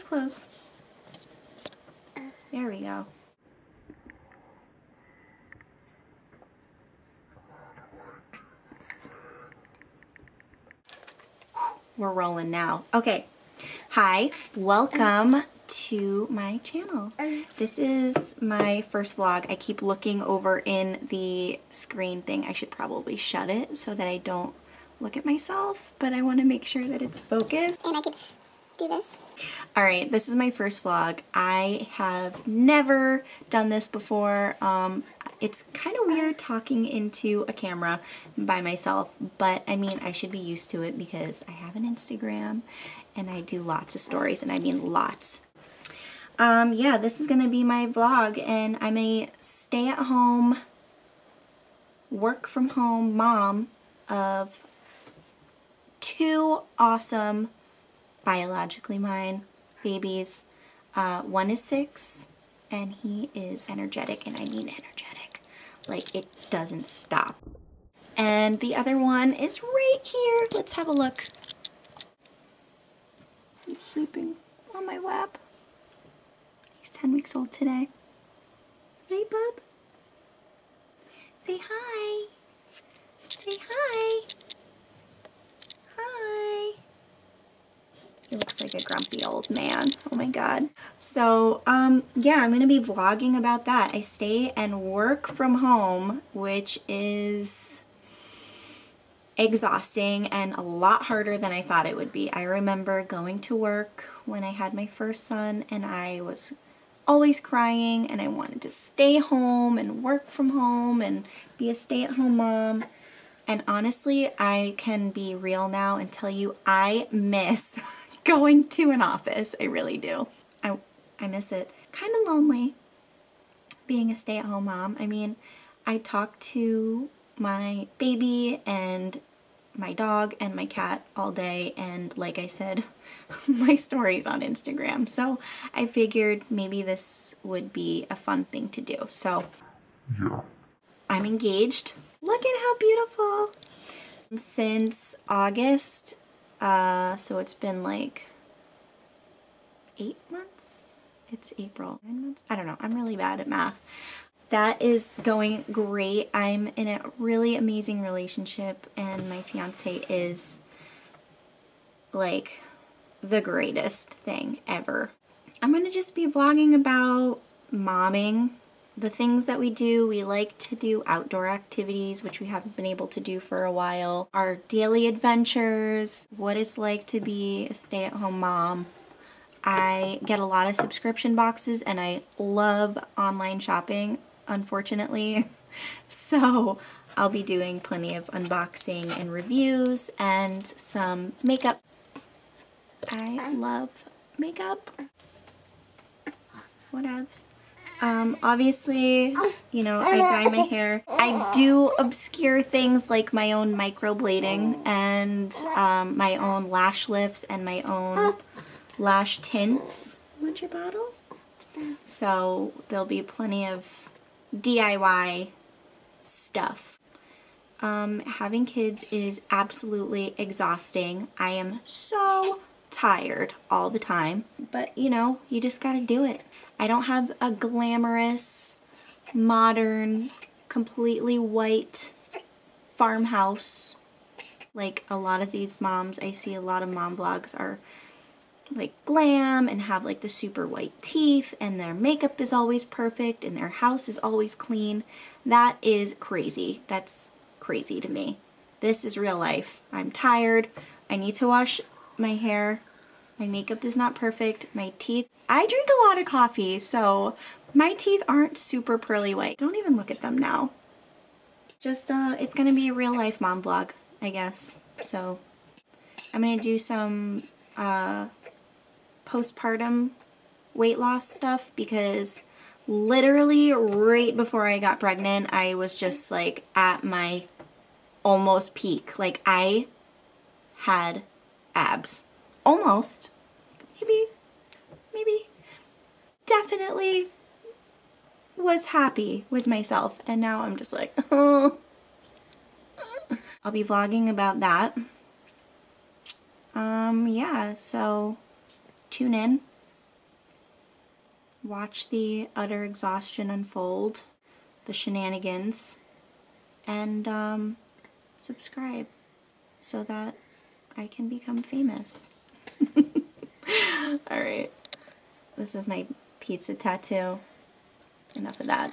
eyes closed. There we go. We're rolling now. Okay. Hi, welcome to my channel. This is my first vlog. I keep looking over in the screen thing. I should probably shut it so that I don't look at myself, but I want to make sure that it's focused. And I could do this. All right, this is my first vlog. I have never done this before. Um, it's kind of weird talking into a camera by myself, but I mean, I should be used to it because I have an Instagram and I do lots of stories, and I mean lots. Um, yeah, this is gonna be my vlog, and I'm a stay-at-home, work-from-home mom of two awesome biologically mine babies. Uh, one is six and he is energetic and I mean energetic. Like it doesn't stop. And the other one is right here. Let's have a look. He's sleeping on my lap. He's 10 weeks old today. Hey, bub. Say hi. Say hi. Hi. He looks like a grumpy old man. Oh my god. So, um, yeah, I'm to be vlogging about that. I stay and work from home, which is exhausting and a lot harder than I thought it would be. I remember going to work when I had my first son and I was always crying and I wanted to stay home and work from home and be a stay-at-home mom. And honestly, I can be real now and tell you I miss going to an office. I really do. I, I miss it. Kind of lonely being a stay-at-home mom. I mean, I talk to my baby and my dog and my cat all day and like I said, my stories on Instagram. So I figured maybe this would be a fun thing to do. So Yeah. I'm engaged. Look at how beautiful. Since August, uh, so it's been like eight months? It's April. Nine months? I don't know. I'm really bad at math. That is going great. I'm in a really amazing relationship and my fiance is like the greatest thing ever. I'm gonna just be vlogging about momming, the things that we do. We like to do outdoor activities, which we haven't been able to do for a while. Our daily adventures, what it's like to be a stay-at-home mom. I get a lot of subscription boxes and I love online shopping, unfortunately. So I'll be doing plenty of unboxing and reviews and some makeup. I love makeup. What else? Um, obviously, you know, I dye my hair. I do obscure things like my own microblading and um, my own lash lifts and my own lash tints. Want your bottle? So there'll be plenty of DIY stuff. Um, having kids is absolutely exhausting. I am so tired all the time, but you know, you just gotta do it. I don't have a glamorous, modern, completely white farmhouse like a lot of these moms. I see a lot of mom blogs are like glam and have like the super white teeth and their makeup is always perfect and their house is always clean. That is crazy. That's crazy to me. This is real life. I'm tired. I need to wash my hair. My makeup is not perfect. My teeth. I drink a lot of coffee, so my teeth aren't super pearly white. Don't even look at them now. Just, uh, it's gonna be a real life mom vlog, I guess. So, I'm gonna do some, uh, postpartum weight loss stuff because literally right before I got pregnant, I was just like at my almost peak. Like I had abs. Almost. Maybe. Maybe. Definitely was happy with myself. And now I'm just like, oh. I'll be vlogging about that. Um, yeah, so tune in. watch the utter exhaustion unfold, the shenanigans, and um, subscribe so that I can become famous. Alright, this is my pizza tattoo. Enough of that.